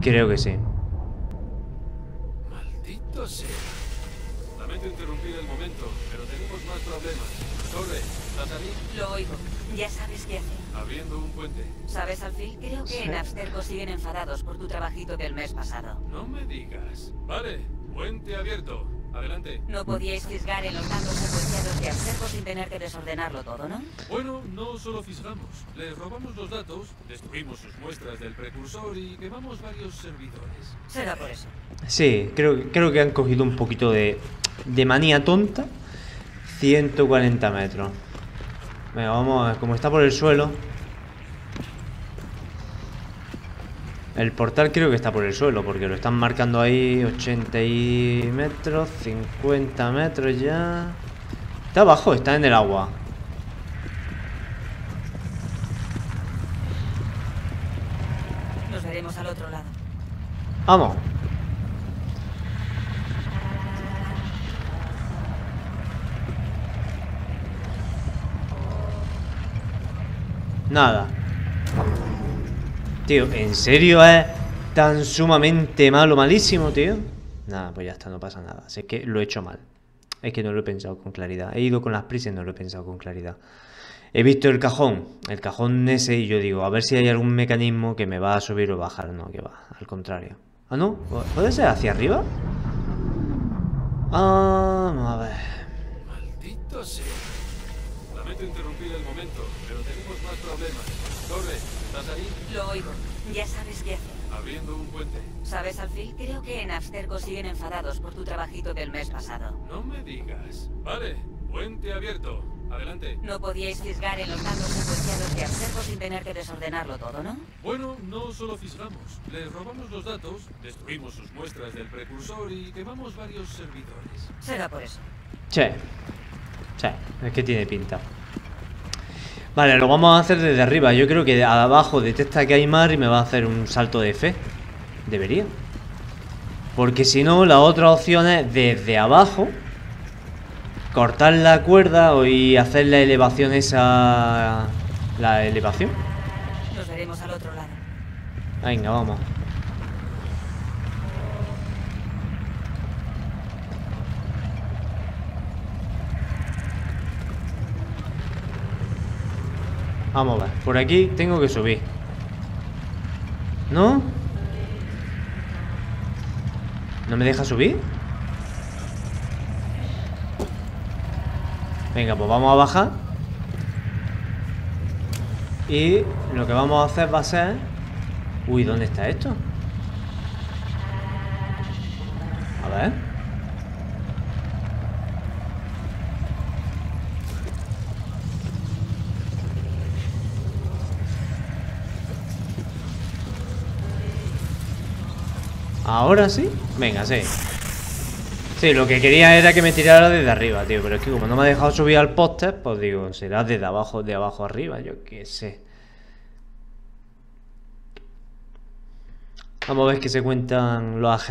Creo que sí. Maldito sea. Lamento interrumpir el momento, pero tenemos más problemas. Torre, ¿estás ahí? Lo oigo. Ya sabes qué hacer. Abriendo un puente. ¿Sabes, Alfil? Creo que en Abstergo siguen enfadados por tu trabajito del mes pasado. No me digas. Vale, puente abierto. Adelante. No podíais fisgar en los datos secuenciados de Abstergo sin tener que desordenarlo todo, ¿no? Bueno, no solo fisgamos. Les robamos los datos, destruimos sus muestras del precursor y quemamos varios servidores. Será por eso. Sí, creo, creo que han cogido un poquito de, de manía tonta. 140 metros. Venga, vamos a ver, como está por el suelo. El portal creo que está por el suelo, porque lo están marcando ahí 80 y metros, 50 metros ya. Está abajo, está en el agua. Nos veremos al otro lado. Vamos. Nada. Tío, ¿en serio es tan sumamente malo, malísimo, tío? Nada, pues ya está, no pasa nada. Es que lo he hecho mal. Es que no lo he pensado con claridad. He ido con las prisas no lo he pensado con claridad. He visto el cajón, el cajón ese, y yo digo, a ver si hay algún mecanismo que me va a subir o bajar. No, que va, al contrario. Ah, no, ¿puede ser hacia arriba? Ah, vamos a ver. Maldito sea. Lamento interrumpir el momento, pero tenemos más problemas. Torre, ¿estás ahí? Lo oigo. Ya sabes qué hacer. Abriendo un puente. ¿Sabes, Alfil? Creo que en Abstergo siguen enfadados por tu trabajito del mes pasado. No me digas. Vale, puente abierto. Adelante. No podíais fisgar en los datos secuenciados de Abstergo sin tener que desordenarlo todo, ¿no? Bueno, no solo fisgamos. Les robamos los datos, destruimos sus muestras del precursor y quemamos varios servidores. Será por eso. Che. Che, es que tiene pinta. Vale, lo vamos a hacer desde arriba. Yo creo que abajo detecta que hay mar y me va a hacer un salto de fe. Debería. Porque si no, la otra opción es desde abajo cortar la cuerda y hacer la elevación esa... La elevación. Nos veremos al otro lado. Venga, vamos. Vamos a ver. Por aquí tengo que subir. ¿No? ¿No me deja subir? Venga, pues vamos a bajar. Y lo que vamos a hacer va a ser... Uy, ¿dónde está esto? A ver. ¿Ahora sí? Venga, sí. Sí, lo que quería era que me tirara desde arriba, tío. Pero es que como no me ha dejado subir al póster, pues digo, será desde abajo, de abajo arriba, yo qué sé. Vamos a ver qué se cuentan los,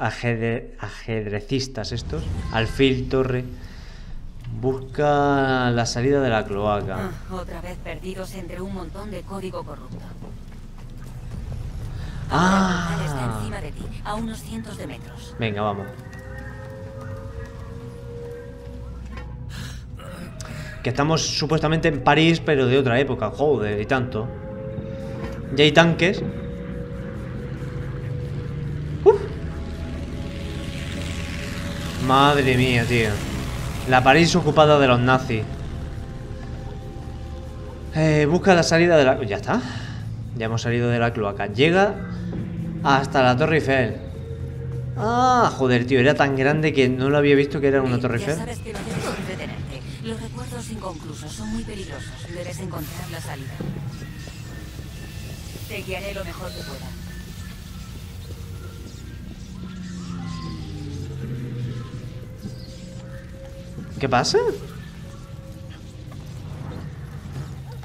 ajedrecistas estos. Alfil Torre. Busca la salida de la cloaca. Ah, otra vez perdidos entre un montón de código corrupto. Ah. El está encima de ti, a unos cientos de metros. Venga, vamos. Que estamos supuestamente en París, pero de otra época. Joder, y tanto. Ya hay tanques. Uf. Madre mía, tío. La París ocupada de los nazis. Eh, busca la salida de la... Ya está. Ya hemos salido de la cloaca. Llega hasta la Torre Eiffel. Ah, joder, tío. Era tan grande que no lo había visto que era una Torre Eiffel. Los recuerdos inconclusos son muy peligrosos. Debes encontrar la salida. Te guiaré lo mejor que pueda. ¿Qué pasa?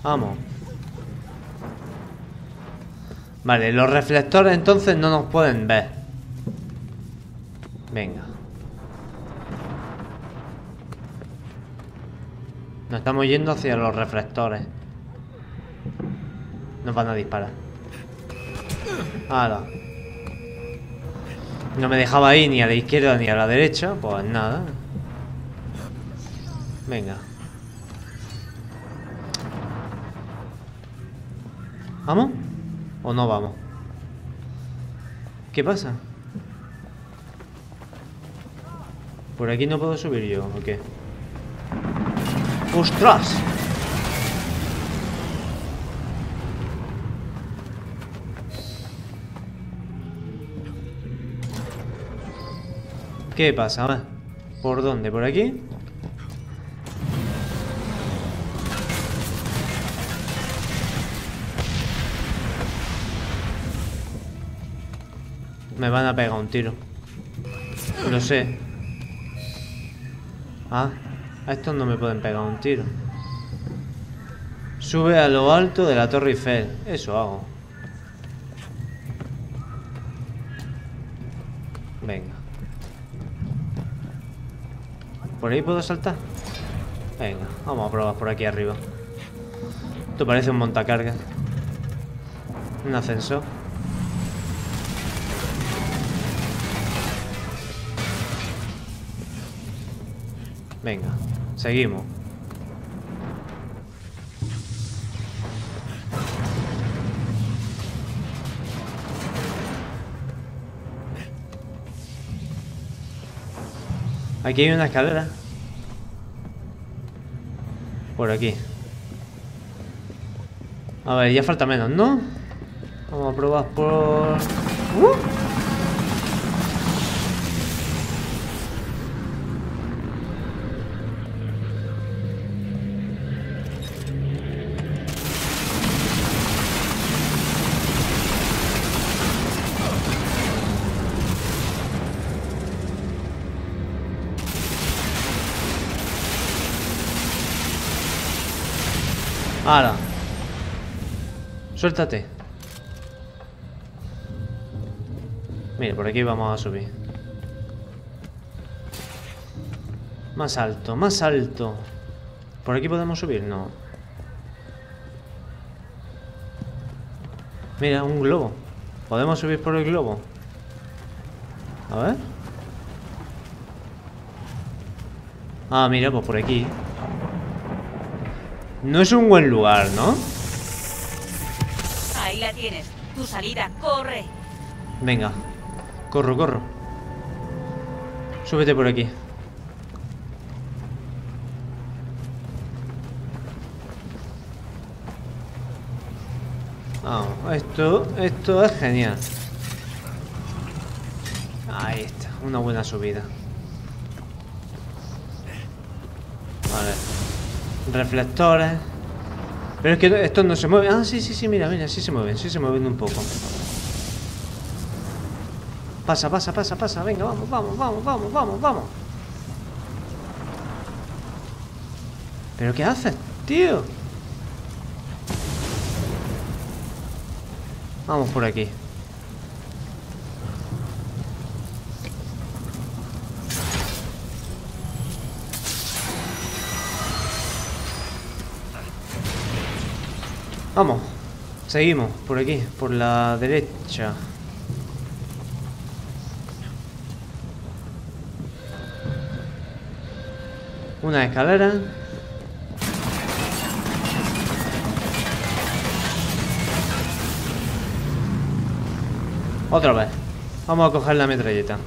Vamos. Vale, los reflectores entonces no nos pueden ver. Venga. Nos estamos yendo hacia los reflectores. Nos van a disparar. ¡Hala! No me dejaba ir ni a la izquierda ni a la derecha. Pues nada. Venga. ¿Vamos? ¿O no vamos? ¿Qué pasa? ¿Por aquí no puedo subir yo o qué? ¡Ostras! ¿Qué pasa? ¿Por dónde? ¿Por aquí? Me van a pegar un tiro. Lo sé. Ah, a estos no me pueden pegar un tiro. Sube a lo alto de la Torre Eiffel. Eso hago. Venga. ¿Por ahí puedo saltar? Venga, vamos a probar por aquí arriba. Esto parece un montacargas. Un ascensor. Venga, seguimos. Aquí hay una escalera. Por aquí. A ver, ya falta menos, ¿no? Vamos a probar por... ¡Uh! Ahora. Suéltate. Mira, por aquí vamos a subir. Más alto, más alto. ¿Por aquí podemos subir? No. Mira, un globo. ¿Podemos subir por el globo? A ver. Ah, mira, pues por aquí. No es un buen lugar, ¿no? Ahí la tienes. Tu salida. Corre. Venga. Corro, corro. Súbete por aquí. Vamos, esto, esto es genial. Ahí está, una buena subida. Vale. Reflectores. Pero es que estos no se mueven. Ah, sí, sí, sí, mira, mira, sí se mueven, sí se mueven un poco. Pasa, pasa, pasa, pasa. Venga, vamos, vamos, vamos, vamos, vamos, vamos. ¿Pero qué haces, tío? Vamos por aquí. Vamos. Seguimos por aquí, por la derecha. Una escalera. Otra vez. Vamos a coger la metralleta.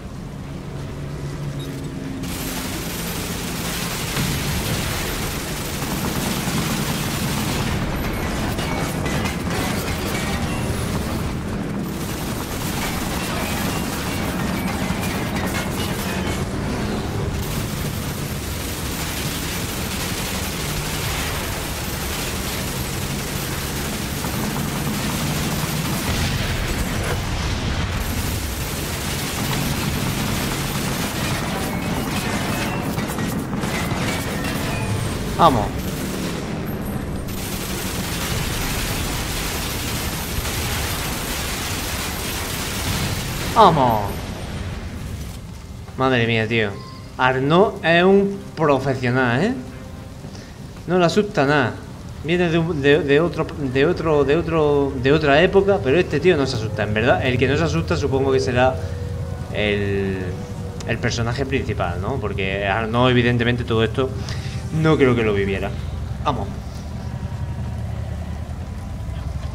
Vamos. Vamos. Madre mía, tío. Arnaud es un profesional, ¿eh? No le asusta nada. Viene de, de- de otro, de otro, de otro, de otra época, pero este tío no se asusta, en verdad. El que no se asusta supongo que será el, el personaje principal, ¿no? Porque no, evidentemente todo esto no creo que lo viviera. Vamos.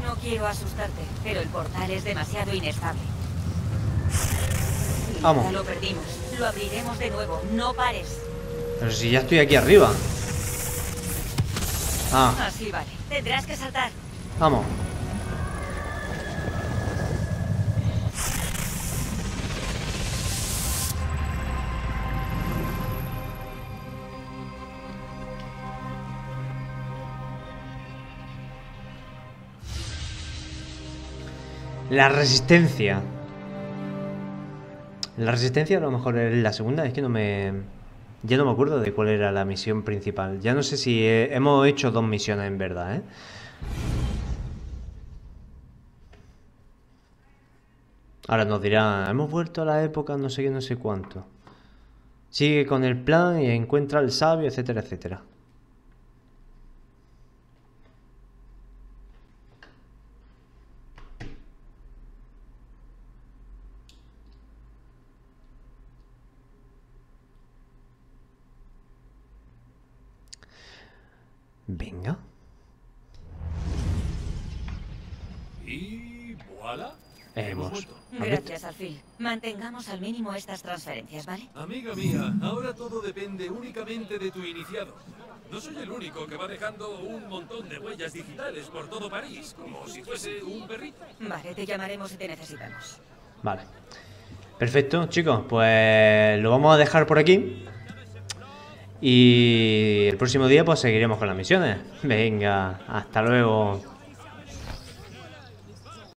No quiero asustarte, pero el portal es demasiado inestable. Vamos. Ya lo perdimos. Lo abriremos de nuevo. No pares. Pero si ya estoy aquí arriba. Ah, Así vale. Tendrás que saltar. vamos. La resistencia. La resistencia a lo mejor es la segunda, es que no me... Ya no me acuerdo de cuál era la misión principal. Ya no sé si he- hemos hecho dos misiones en verdad, ¿eh? Ahora nos dirá, hemos vuelto a la época no sé qué, no sé cuánto. Sigue con el plan y encuentra al sabio, etcétera, etcétera. Venga. Y voilà. Hemos. Gracias, Alfil. Mantengamos al mínimo estas transferencias, ¿vale? Amiga mía, ahora todo depende únicamente de tu iniciado. No soy el único que va dejando un montón de huellas digitales por todo París, como si fuese un perrito. Vale, te llamaremos si te necesitamos. Vale. Perfecto, chicos. Pues lo vamos a dejar por aquí. Y el próximo día pues seguiremos con las misiones. Venga, hasta luego.